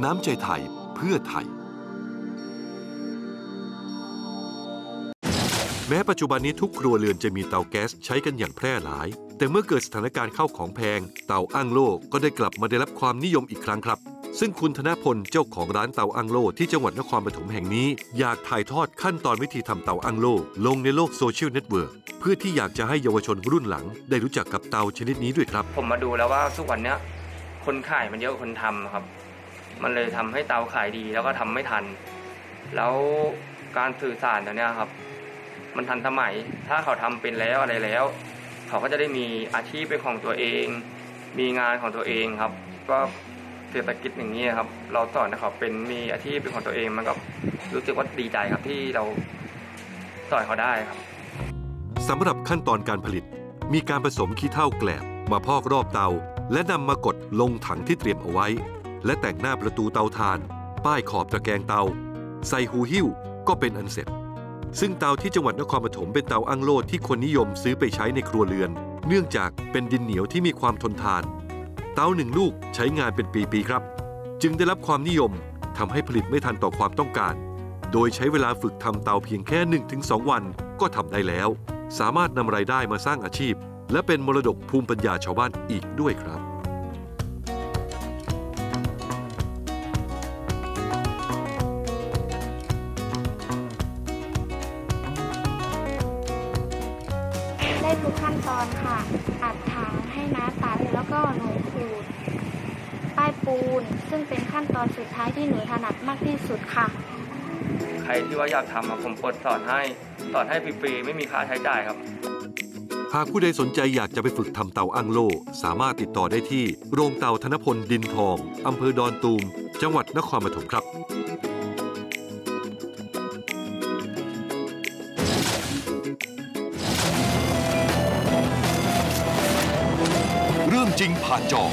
น้ำใจไทยเพื่อไทย แม้ปัจจุบันนี้ทุกครัวเรือนจะมีเตาแก๊สใช้กันอย่างแพร่หลาย แต่เมื่อเกิดสถานการณ์ข้าวของแพง เตาอั้งโล่ก็ได้กลับมาได้รับความนิยมอีกครั้งครับ ซึ่งคุณธนพลเจ้าของร้านเตาอั้งโล่ที่จังหวัดนครปฐมแห่งนี้ อยากถ่ายทอดขั้นตอนวิธีทำเตาอั้งโล่ลงในโลกโซเชียลเน็ตเวิร์กเพื่อที่อยากจะให้เยาวชนรุ่นหลัง ได้รู้จักกับเตาชนิดนี้ด้วยครับ ผมมาดูแล้วว่าทุกวันเนี้ยคนขายมันเยอะกว่าคนทำครับ มันเลยทำให้เตาขายดีแล้วก็ทำไม่ทัน แล้วการสื่อสารตัวเนี้ยครับ มันทันสมัย ถ้าเขาทำเป็นแล้วอะไรแล้ว เขาก็จะได้มีอาชีพเป็นของตัวเอง มีงานของตัวเองครับ ก็เศรษฐกิจอย่างนี้ครับ เราสอนให้เขาเป็นมีอาชีพเป็นของตัวเอง มันก็รู้สึกว่าดีใจครับที่เราสอนเขาได้ครับสำหรับขั้นตอนการผลิต มีการผสมขี้เถ้าแกลบมาพอกรอบเตา และนำมากดลงถังที่เตรียมเอาไว้ และแต่งหน้าประตูเตาถ่าน ป้ายขอบตะแกรงเตา ใส่หูหิ้วก็เป็นอันเสร็จ ซึ่งเตาที่จังหวัดนครปฐมเป็นเตาอั้งโลดที่คนนิยมซื้อไปใช้ในครัวเรือน เนื่องจากเป็นดินเหนียวที่มีความทนทาน เตาหนึ่งลูกใช้งานเป็นปีๆครับ จึงได้รับความนิยมทำให้ผลิตไม่ทันต่อความต้องการ โดยใช้เวลาฝึกทำเตาเพียงแค่ 1-2 วันก็ทำได้แล้ว สามารถนำรายได้มาสร้างอาชีพ และเป็นมรดกภูมิปัญญาชาวบ้านอีกด้วยครับ ได้ทุกขั้นตอนค่ะ อัดถางให้น้าตัดแล้วก็หนูขูดป้ายปูน ซึ่งเป็นขั้นตอนสุดท้ายที่หนูถนัดมากที่สุดค่ะ ใครที่ว่าอยากทำอะผมเปิดสอนให้ สอนให้ฟรีๆไม่มีค่าใช้จ่ายครับ หากผู้ใดสนใจอยากจะไปฝึกทำเตาอั้งโลสามารถติดต่อได้ที่ โรงเตาธนพลดินทองอำเภอดอนตูม จังหวัดนครปฐมครับ เรื่องจริงผ่านจอ